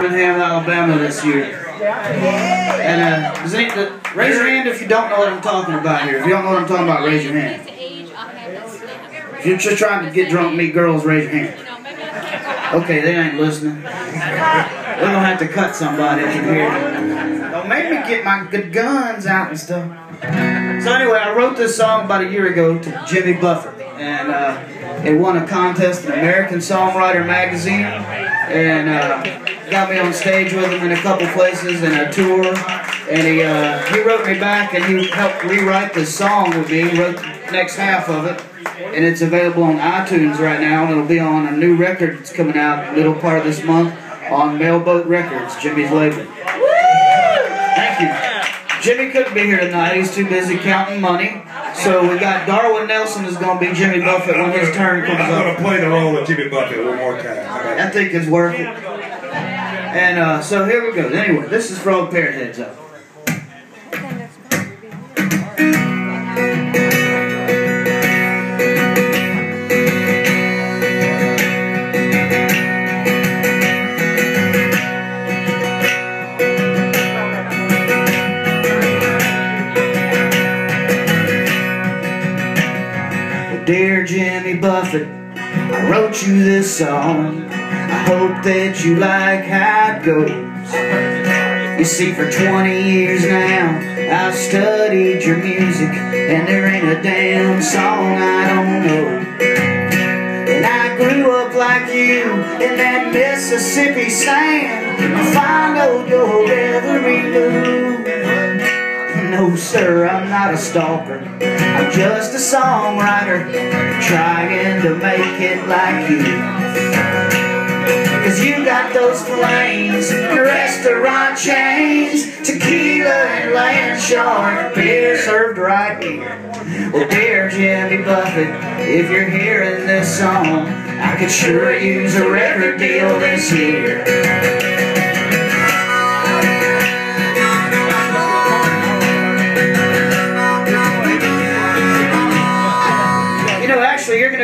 Birmingham, Alabama this year. And uh, raise your hand if you don't know what I'm talking about here. If you don't know what I'm talking about, raise your hand. If you're just trying to get drunk, meet girls, raise your hand. Okay, they ain't listening. We're gonna have to cut somebody you hear. Don't make me get my good guns out and stuff. So anyway, I wrote this song about a year ago to Jimmy Buffett, and uh, it won a contest in American Songwriter magazine, and uh, got me on stage with him in a couple places and a tour. And he uh, he wrote me back, and he helped rewrite this song with me. He wrote the next half of it, and it's available on iTunes right now, and it'll be on a new record that's coming out middle part of this month on Mailboat Records, Jimmy's label. Thank you. Jimmy couldn't be here tonight. He's too busy counting money. So we got Darwin Nelson is going to be Jimmy Buffett when his turn comes I'm up. going to play the role of Jimmy Buffett one more time. I think it's worth it. And uh, so here we go. Anyway, this is Frog parrot heads up. Dear Jimmy Buffett, I wrote you this song. Hope that you like how it goes. You see, for 20 years now, I've studied your music, and there ain't a damn song I don't know. And I grew up like you in that Mississippi sand. I followed your every move. No, sir, I'm not a stalker. I'm just a songwriter trying to make it like you. Cause you got those flames, restaurant chains, tequila and land shark beer served right here. Well, dear Jimmy Buffett, if you're hearing this song, I could sure use a record deal this year.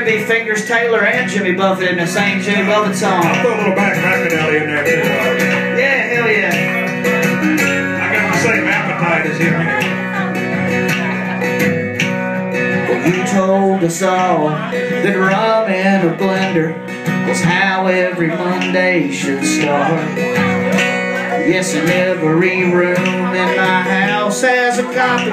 Be Fingers Taylor and Jimmy Buffett in the same Jimmy Buffett song. I'll throw a little back out in there too. Uh, yeah, hell yeah. I got the same appetite as him. Well, you told us all that rum in a blender was how every Monday should start. Yes, and every room in my house has a copy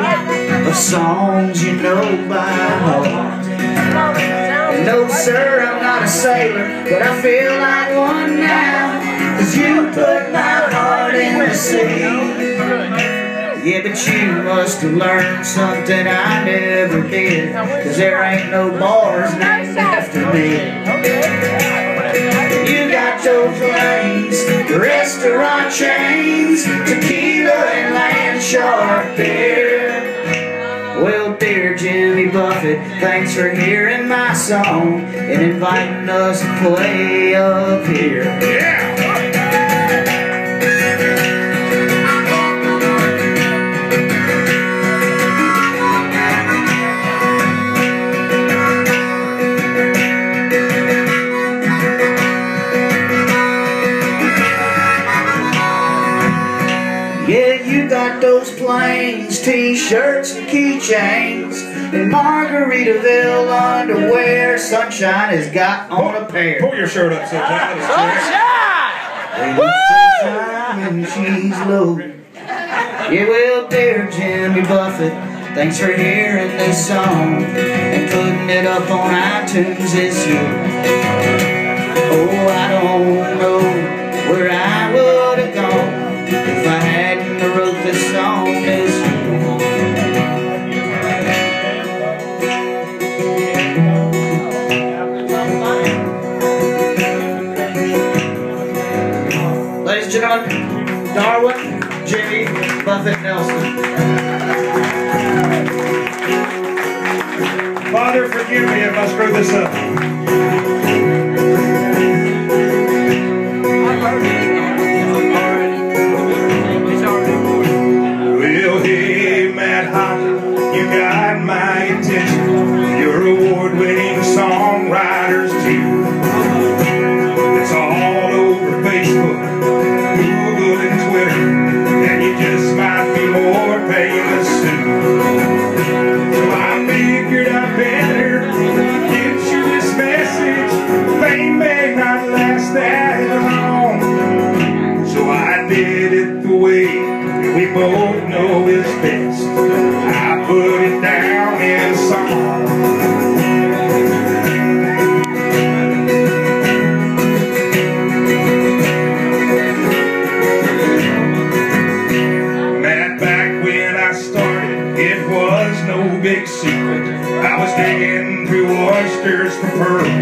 of songs you know by heart. No, sir, I'm not a sailor, but I feel like one now. Cause you put my heart in the sea. Yeah, but you must have learned something I never did. Cause there ain't no bars named after me. You got your flames, restaurant chains, tequila and land shark beer. Buffett, thanks for hearing my song and inviting us to play up here. Yeah. Yeah, you got those planes, t-shirts and keychains, and Margaritaville underwear. Sunshine has got on a pair. Pull your shirt up so tight. And sunshine when she's low. Yeah, well, dear Jimmy Buffett, thanks for hearing this song and putting it up on iTunes this year. Oh, I don't Darwin, Jimmy, Buffett, Nelson. Father, forgive me if I screw this up. My attention. You're award-winning songwriters too. know is best. I put it down in a song. Back when I started, it was no big secret. I was digging through oysters for pearls.